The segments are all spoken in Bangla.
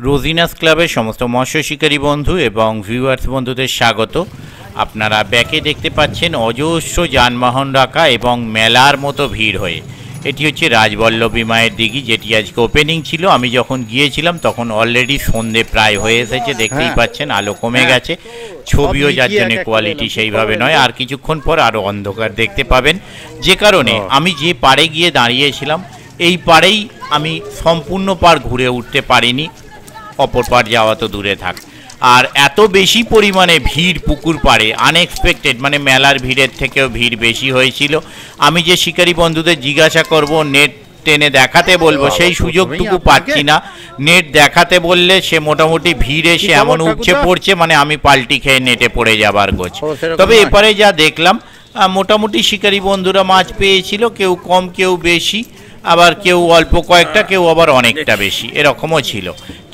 রোজিনাস ক্লাবের সমস্ত মৎস্য শিকারী বন্ধু এবং ভিউয়ার্স বন্ধুদের স্বাগত। আপনারা ব্যাকে দেখতে পাচ্ছেন অজস্র যানবাহন রাখা এবং মেলার মতো ভিড় হয়ে। এটি হচ্ছে রাজবল্লভী মায়ের দিঘি যেটি আজকে ওপেনিং ছিল। আমি যখন গিয়েছিলাম তখন অলরেডি সন্ধে প্রায় হয়ে এসেছে দেখতেই হ্যাঁ। পাচ্ছেন আলো কমে হ্যাঁ। গেছে। ছবিও যার জন্য কোয়ালিটি সেইভাবে নয়। আর কিছুক্ষণ পর আরও অন্ধকার দেখতে পাবেন। যে কারণে আমি যে পাড়ে গিয়ে দাঁড়িয়েছিলাম এই পাড়েই আমি সম্পূর্ণ পার ঘুরে উঠতে পারিনি। অপর পার যাওয়া তো দূরে থাক। আর এত বেশি পরিমাণে ভিড় পুকুর পাড়ে আনএক্সপেক্টেড মানে মেলার ভিড়ের থেকেও ভিড় বেশি হয়েছিল। আমি যে শিকারী বন্ধুদের জিজ্ঞাসা করব নেট টেনে দেখাতে বলব সেই সুযোগটুকু? পাচ্ছি না। নেট দেখাতে বললে সে মোটামুটি ভিড় এসে এমন উপচে পড়ছে মানে আমি পাল্টি খেয়ে নেটে পড়ে যাবার গোছ। তবে। এপারে যা দেখলাম মোটামুটি শিকারী বন্ধুরা মাছ পেয়েছিল কেউ কম কেউ বেশি। আবার কেউ অল্প কয়েকটা কেউ আবার অনেকটা বেশি এরকমও ছিল।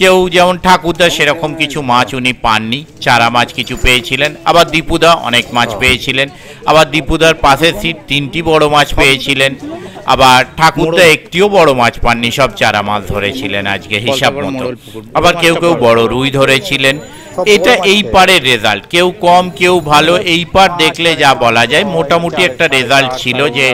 কেউ যেমন ঠাকুরদা সেরকম কিছু মাছ উনি পাননি। চারা মাছ কিছু পেয়েছিলেন। আবার দীপুদা অনেক মাছ পেয়েছিলেন। আবার দীপুদার পাশের সিট তিনটি বড় মাছ পেয়েছিলেন। আবার ঠাকুরদা একটিও বড় মাছ পাননি সব চারা মাছ ধরেছিলেন আজকে হিসাব মতো। আবার কেউ কেউ বড় রুই ধরেছিলেন। এটা এই। পারের রেজাল্ট কেউ কম কেউ ভালো এই পার দেখলে যা বলা যায়। মোটামুটি একটা রেজাল্ট ছিল যে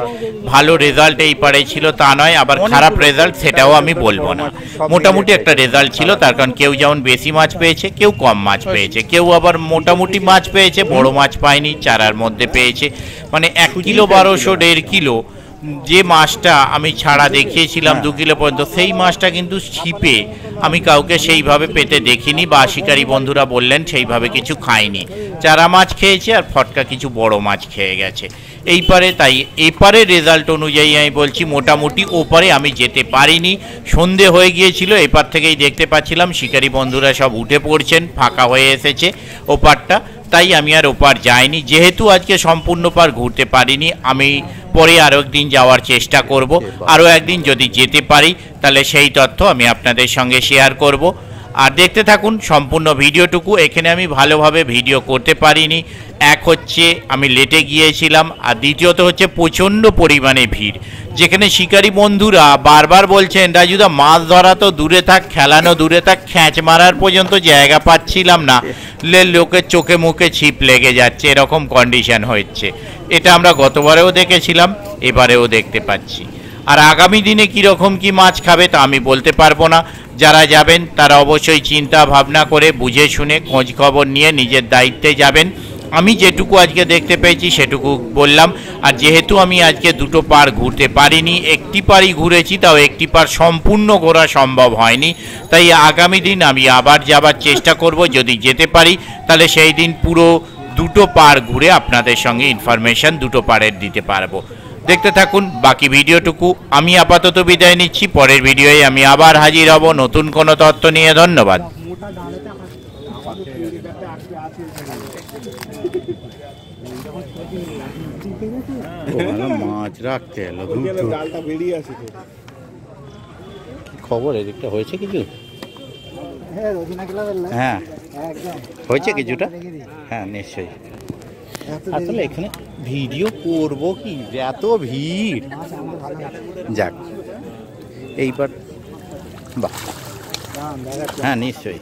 ভালো রেজাল্ট এই পারে ছিল তা নয় আবার খারাপ রেজাল্ট সেটাও আমি বলব না। মোটামুটি একটা রেজাল্ট ছিল তার কারণ কেউ যেমন বেশি মাছ পেয়েছে কেউ কম মাছ পেয়েছে কেউ আবার মোটামুটি মাছ পেয়েছে বড় মাছ পায়নি চারার মধ্যে পেয়েছে। মানে এক কিলো বারোশো দেড় কিলো যে মাছটা আমি ছাড়া দেখিয়েছিলাম দু কিলো পর্যন্ত, সেই মাছটা কিন্তু ছিপে আমি কাউকে সেইভাবে পেতে দেখিনি বা শিকারী বন্ধুরা বললেন সেইভাবে কিছু খায়নি চারা মাছ খেয়েছে আর ফটকা কিছু বড় মাছ খেয়ে গেছে। এই পারে তাই, এপারে রেজাল্ট অনুযায়ী আমি বলছি মোটামুটি ওপারে আমি যেতে পারিনি। সন্ধে হয়ে গিয়েছিল, এপার থেকেই দেখতে পাচ্ছিলাম শিকারী বন্ধুরা সব উঠে পড়ছেন, ফাঁকা হয়ে এসেছে ওপারটা। তাই আমি আর ওপার যাইনি। যেহেতু আজকে সম্পূর্ণ পার ঘুরতে পারিনি, আমি পরে আরও একদিন যাওয়ার চেষ্টা করব। আরও একদিন যদি যেতে পারি তাহলে সেই তথ্য আমি আপনাদের সঙ্গে শেয়ার করব। আর দেখতে থাকুন সম্পূর্ণ ভিডিওটুকু। এখানে আমি ভালোভাবে ভিডিও করতে পারিনি। এক হচ্ছে আমি লেটে গিয়েছিলাম আর দ্বিতীয়ত হচ্ছে প্রচণ্ড পরিমাণে ভিড়। যেখানে শিকারী বন্ধুরা বারবার বলছেন, রাজুদা, মাছ ধরা তো দূরে থাক, খেলানো দূরে থাক, খ্যাঁচ মারার পর্যন্ত জায়গা পাচ্ছিলাম না। লে, লোকের চোখে মুখে ছিপ লেগে যাচ্ছে, এরকম কন্ডিশন হচ্ছে এটা আমরা গতবারেও দেখেছিলাম, এবারেও দেখতে পাচ্ছি। আর আগামী দিনে কীরকম কি মাছ খাবে তা আমি বলতে পারব না। যারা যাবেন, তারা অবশ্যই চিন্তা ভাবনা করে বুঝে শুনে খোঁজ খবর নিয়ে নিজের দায়িত্বে যাবেন। আমি যেটুকু আজকে দেখতে পেয়েছি, সেটুকু বললাম। আর যেহেতু আমি আজকে দুটো পার ঘুরতে পারিনি, একটি পারই ঘুরেছি, তাও একটি পার সম্পূর্ণ ঘোরা সম্ভব হয়নি। তাই আগামী দিন আমি আবার যাবার চেষ্টা করব, যদি যেতে পারি, তাহলে সেই দিন পুরো দুটো পার ঘুরে আপনাদের সঙ্গে ইনফরমেশন দুটো পারের দিতে পারব। দেখতে থাকুন, বাকি ভিডিওটুকু আমি আপাতত বিদায় নিচ্ছি। পরের ভিডিওয়ে আমি আবার হাজির হব। নতুন কোনো তথ্য নিয়ে ধন্যবাদ। মাছ রাখতে এলো বেরিয়ে খবর এদিকটা হয়েছে কিছু? হ্যাঁ হ্যাঁ। একদম। হয়েছে কিছুটা? হ্যাঁ নিশ্চয়ই। আসলে এখানে ভিডিও করব কি? এত ভিড়। যাক এইবার বাহ। হ্যাঁ নিশ্চয়ই।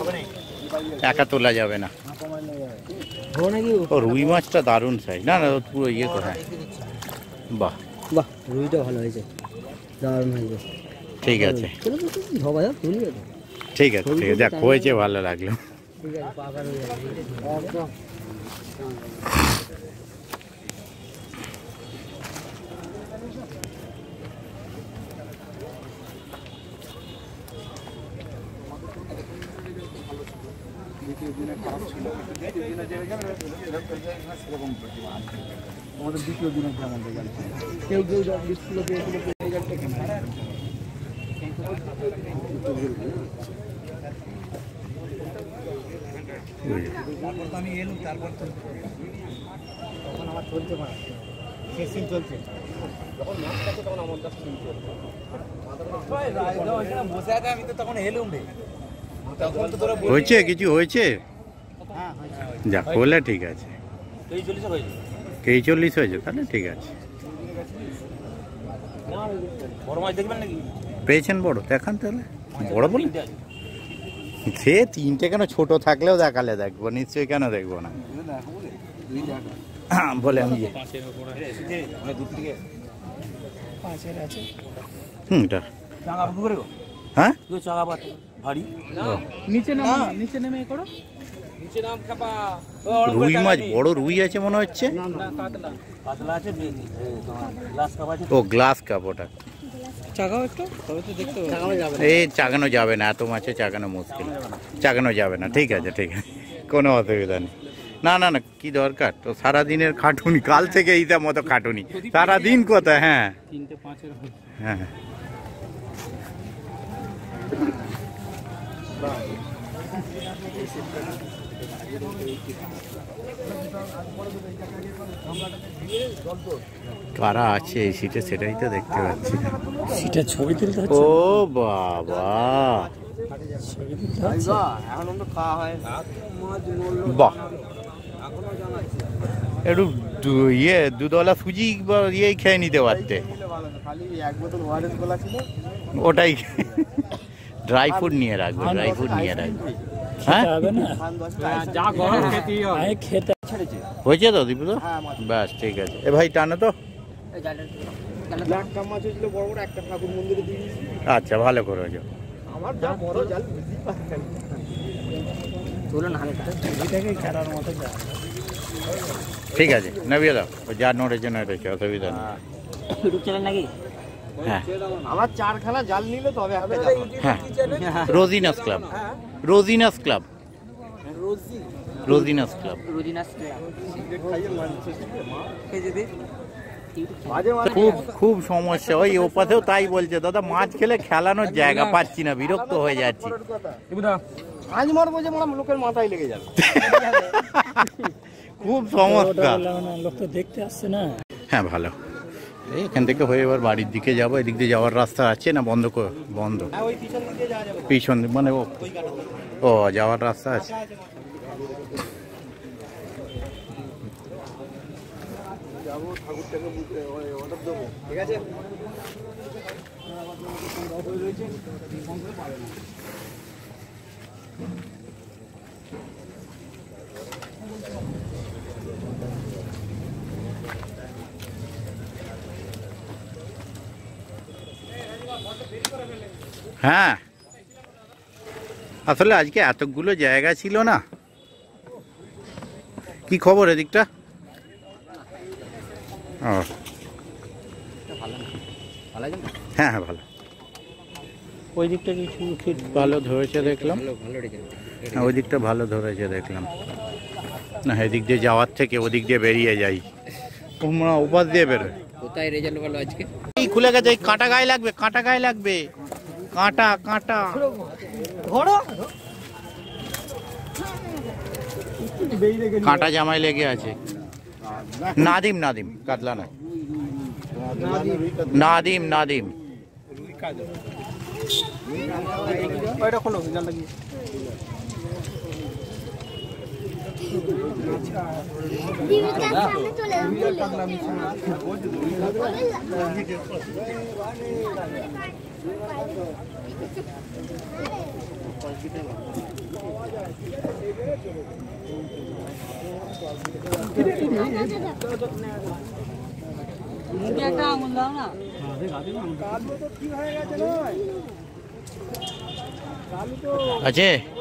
আমি একা তোলা যাবে না। ও রুই মাছটা দারুণ সাইজ না না পুরো ইয়ে কোথায়? বাহ। বাহ রুইটা ভালো হয়েছে। দারুণ হয়েছে। ঠিক আছে। ঠিক আছে ঠিক আছে। দেখ হয়েছে ভালো লাগল। ঠিক আছে পাকা রয়ে যাবে একদম আমাদের দ্বিতীয় দিনের ভ্রমণ রেজাল্ট কেউ কেউ পেয়েছিল এখানে তারপর তো আমি এলুম তারপর তো তখন আমার মাছ শেষ চলছে। যখন মাছ তখন আমার কাছে চলছে বসে আছে আমি তো তখন এলুম রে। হয়েছে? কিছু হয়েছে? যা হলে ঠিক আছে। এই চল্লিশে হয়েছে? তাহলে ঠিক আছে। পেয়েছেন বড়? দেখান তাহলে। বড় বলে? সে তিনটে কেন ছোট থাকলেও দেখালে দেখব, নিশ্চয়ই কেন দেখব না? বলে আমি হুম, এটা। হ্যাঁ? ভারী। নিচে নামো নিচে নেমে করো। নিচে নাম খাপা। রুই মাছ বড় রুই আছে মনে হচ্ছে? ও গ্লাস কাপ ওটা। চাগাও একটু তবে তো দেখতে পাবো। চাঙাও যাবে এই চাগানো যাবে না এত মাছে চাগানো মুশকিল। চাগানো যাবে না। ঠিক আছে ঠিক আছে। কোনো অসুবিধা নেই। না না না কি দরকার? তো সারাদিনের খাটুনি কাল থেকে ঈদের মতো খাটুনি। সারাদিন কোথায়? হ্যাঁ। হ্যাঁ। কারা আছে এই সিটে সেটাই তো দেখতে পাচ্ছি। সেটা ছবি তুলতে ও বাবা। এখন তো খাওয়া হয় মাছ বাহ। একটু দু- ইয়ে দুধওয়ালা সুজি বা ইয়েই খেয়ে নিতে পারতে। ভালো তো, খালি এক বোতল ওয়ারেস গোলা ছিল। ওটাই। ড্রাই ফ্রুট নিয়ে রাখব ড্রাই ফ্রুট নিয়ে রাখব। হ্যাঁ? হবে না। খান দশটা যা গরম খেতেই হবে। খেতে ছেড়েছে। হয়েছে তো দীপুদা হ্যাঁ মাছ ব্যাস ঠিক আছে। এ ভাই টানো তো। ব্ল্যাক কাপ মাছ হয়েছিল বড় বড় একটা ঠাকুর মন্দিরে দিয়ে দিয়েছি। আচ্ছা ভালো করেছ আমার যা বড় জাল বুঝতেই পারছেন চলুন হালকা। খেলার মতো ঠিক আছে নেবিয়ে দাও। ও যা নড়েছে নড়েছে অসুবিধা নেই। নাকি? হ্যাঁ। আমার চারখানা জাল নিলে তবে হবে। হ্যাঁ। Rosina's club. Rosina's club. Rosina's club. খুব খুব সমস্যা। ওই ওপাশেও তাই বলছে দাদা মাছ খেলে খেলানোর জায়গা পাচ্ছি না বিরক্ত হয়ে যাচ্ছি। আজ মারবো যে লোকের মাথায় লেগে যাবে। খুব সমস্যা। লোক তো দেখতে আসছে না। হ্যাঁ ভালো। এই এখান থেকে হয়ে এবার বাড়ির দিকে যাব। এদিক দিয়ে যাওয়ার রাস্তা আছে না বন্ধ কর বন্ধ? হ্যাঁ পিছন মানে ও ও যাওয়ার রাস্তা আছে। ঠিক আছে? হ্যাঁ। আসলে আজকে এতগুলো জায়গা ছিল না। কি খবর এদিকটা? ও। হ্যাঁ হ্যাঁ ভালো। ওই দিকটা কিছু ভালো ধরেছে দেখলাম। হ্যাঁ ওই দিকটা ভালো ধরেছে দেখলাম। না এদিক দিয়ে যাওয়ার থেকে ওদিক দিয়ে বেরিয়ে যাই। তোমরা উপাস দিয়ে বেরোয় কোথায় রেজাল্ট ভালো আজকে? এই খুলে গেছে কাঁটা গায়ে লাগবে কাঁটা গায়ে লাগবে। কাঁটা কাঁটা। কাঁটা জামাই লেগে আছে। নাদিম নাদিম কাতলা নাই নাদিম নাদিম। ওইটা খোলো লাগিয়ে? জীবিকার সামনে চলে একটা আঙুল দাও না আছে